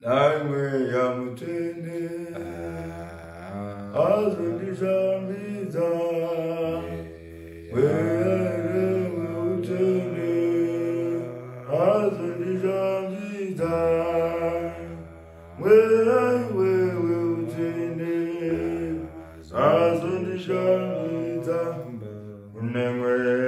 naimwe yamutende azondishambidza were weutende azondishambidza wewe weutende azondishambidza unemwe yawe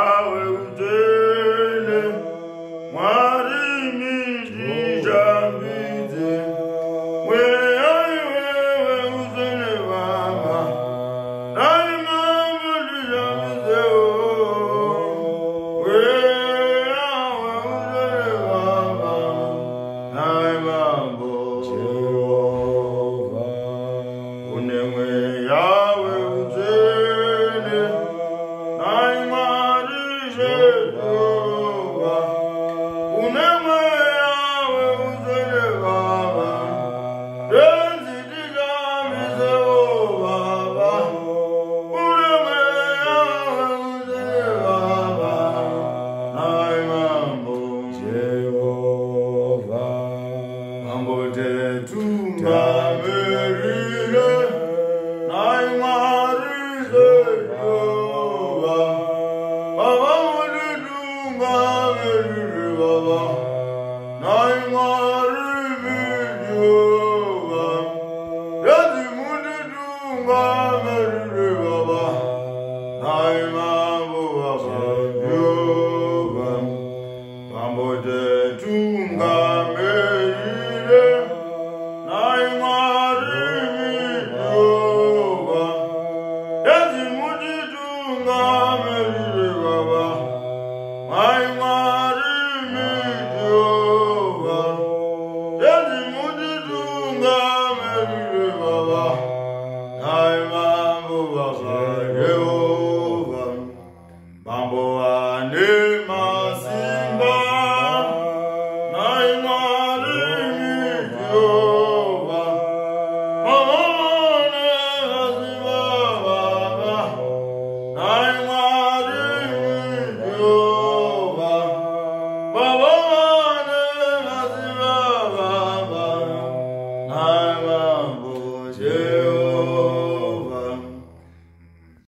Yahweh, Naimarijeh, I'm Mambo ane